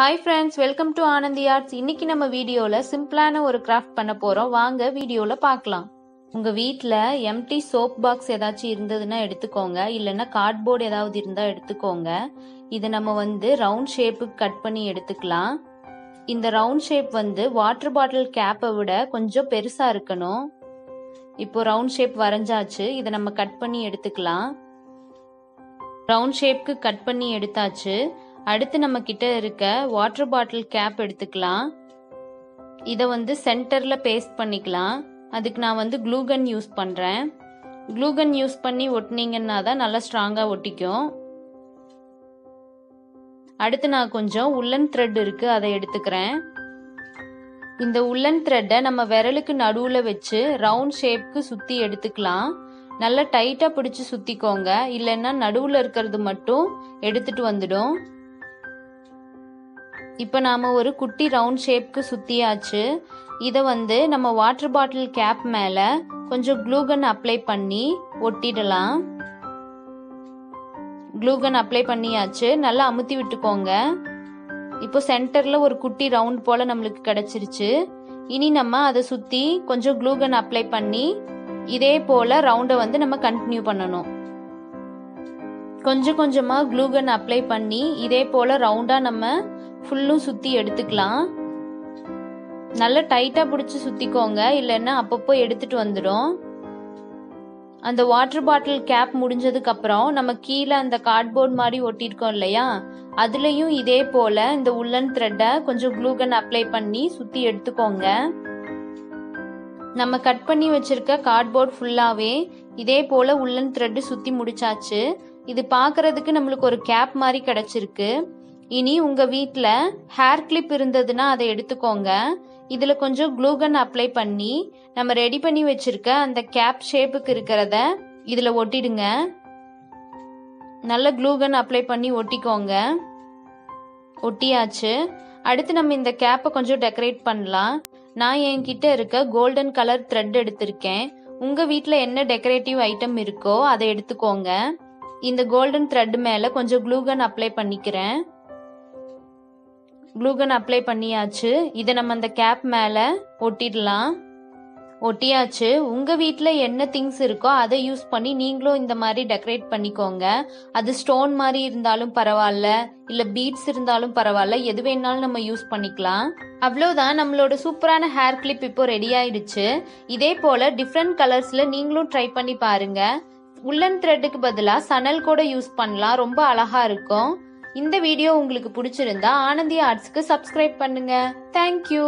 Hi friends welcome to Anandhi arts இன்னைக்கு நம்ம வீடியோவில் சிம்பிளான ஒரு கிராஃப்ட் பண்ண போகிறோம் வாங்க வீடியோவில் பார்க்கலாம். உங்கள் வீட்டில் எம்டி சோப் பாக்ஸ் ஏதாச்சும் இருந்ததுன்னா எடுத்துக்கோங்க. இல்லைன்னா கார்ட்போர்டு ஏதாவது இருந்தால் எடுத்துக்கோங்க. இதை நம்ம வந்து ரவுண்ட் ஷேப்புக்கு கட் பண்ணி எடுத்துக்கலாம். இந்த ரவுண்ட் ஷேப் வந்து வாட்டர் பாட்டில் கேப்பை விட கொஞ்சம் பெருசாக இருக்கணும். இப்போ ரவுண்ட் ஷேப் வரைஞ்சாச்சு. இதை நம்ம கட் பண்ணி எடுத்துக்கலாம். ரவுண்ட் ஷேப்க்கு கட் பண்ணி எடுத்தாச்சு. அடுத்து நம்ம கிட்ட இருக்க வாட்டர் பாட்டில் கேப் எடுத்துக்கலாம். இதை வந்து சென்டரில் பேஸ்ட் பண்ணிக்கலாம். அதுக்கு நான் வந்து க்ளூகன் யூஸ் பண்ணுறேன் க்ளூகன் யூஸ் பண்ணி ஒட்டினீங்கன்னா தான் நல்லா ஸ்ட்ராங்காக ஒட்டிக்கும். அடுத்து நான் கொஞ்சம் உள்ளன் த்ரெட் இருக்கு அதை எடுத்துக்கிறேன். இந்த உள்ளன் த்ரெட்டை நம்ம விரலுக்கு நடுவில் வச்சு ரவுண்ட் ஷேப்க்கு சுற்றி எடுத்துக்கலாம். நல்லா டைட்டாக பிடிச்சி சுற்றிக்கோங்க இல்லைன்னா நடுவில் இருக்கிறது மட்டும் எடுத்துட்டு வந்துடும். இப்போ நாம் ஒரு குட்டி ரவுண்ட் ஷேப்க்கு சுற்றியாச்சு இதை வந்து நம்ம வாட்டர் பாட்டில் கேப் மேலே கொஞ்சம் க்ளூகன் அப்ளை பண்ணி ஒட்டிடலாம். க்ளூகன் அப்ளை பண்ணியாச்சு. நல்லா அமுத்தி விட்டுக்கோங்க. இப்போ சென்டரில் ஒரு குட்டி ரவுண்ட் போல் நம்மளுக்கு கிடச்சிருச்சு. இனி நம்ம அதை சுற்றி கொஞ்சம் க்ளூகன் அப்ளை பண்ணி இதே போல் ரவுண்டை வந்து நம்ம கண்டினியூ பண்ணணும். கொஞ்சம் கொஞ்சமாக க்ளூகன் அப்ளை பண்ணி இதே போல் ரவுண்டாக நம்ம ஃபுல்லும் சுற்றி எடுத்துக்கலாம். நல்லா டைட்டாக பிடிச்சி சுற்றிக்கோங்க இல்லைன்னா அப்பப்போ எடுத்துட்டு வந்துடும் அந்த வாட்டர் பாட்டில் கேப் முடிஞ்சதுக்கு அப்புறம் நம்ம கீழே அந்த கார்ட்போர்ட் மாதிரி ஒட்டியிருக்கோம் இல்லையா? அதுலேயும் இதே போல் இந்த உள்ளன் த்ரெட்டை கொஞ்சம் க்ளூகன் அப்ளை பண்ணி சுற்றி எடுத்துக்கோங்க. நம்ம கட் பண்ணி வச்சிருக்க கார்ட்போர்ட் ஃபுல்லாகவே இதே போல் உள்ளன் த்ரெட்டு சுற்றி முடிச்சாச்சு. இது பார்க்கறதுக்கு நம்மளுக்கு ஒரு கேப் மாதிரி கிடச்சிருக்கு. இனி உங்கள் வீட்டில் ஹேர் கிளிப் இருந்ததுன்னா அதை எடுத்துக்கோங்க. இதில் கொஞ்சம் க்ளூகன் அப்ளை பண்ணி நம்ம ரெடி பண்ணி வச்சிருக்க அந்த கேப் ஷேப்புக்கு இருக்கிறத இதில் ஒட்டிடுங்க. நல்ல க்ளூகன் அப்ளை பண்ணி ஒட்டிக்கோங்க. ஒட்டியாச்சு. அடுத்து நம்ம இந்த கேப்பை கொஞ்சம் டெக்கரேட் பண்ணலாம். நான் என்கிட்ட இருக்க கோல்டன் கலர் த்ரெட் எடுத்திருக்கேன். உங்கள் வீட்டில் என்ன டெக்கரேட்டிவ் ஐட்டம் இருக்கோ அதை எடுத்துக்கோங்க. இந்த கோல்டன் த்ரெட் மேலே கொஞ்சம் க்ளூகன் அப்ளை பண்ணிக்கிறேன். க்ளூகன் அப்ளை பண்ணியாச்சு. இதை நம்ம அந்த கேப் மேலே ஒட்டிடலாம். ஒட்டியாச்சு. உங்கள் வீட்டில் என்ன திங்ஸ் இருக்கோ அதை யூஸ் பண்ணி நீங்களும் இந்த மாதிரி டெக்கரேட் பண்ணிக்கோங்க. அது ஸ்டோன் மாதிரி இருந்தாலும் பரவாயில்ல. இல்லை பீட்ஸ் இருந்தாலும் பரவாயில்ல. எது வேணாலும் நம்ம யூஸ் பண்ணிக்கலாம். அவ்வளோதான் நம்மளோட சூப்பரான ஹேர் கிளிப் இப்போ ரெடி ஆயிடுச்சு. இதே போல் டிஃப்ரெண்ட் கலர்ஸில் நீங்களும் ட்ரை பண்ணி பாருங்க. உள்ளன் த்ரெட்டுக்கு பதிலாக சணல் கூட யூஸ் பண்ணலாம். ரொம்ப அழகா இருக்கும். இந்த வீடியோ உங்களுக்கு பிடிச்சிருந்தா ஆனந்தி ஆர்ட்ஸ்க்கு சப்ஸ்கிரைப் பண்ணுங்க. Thank you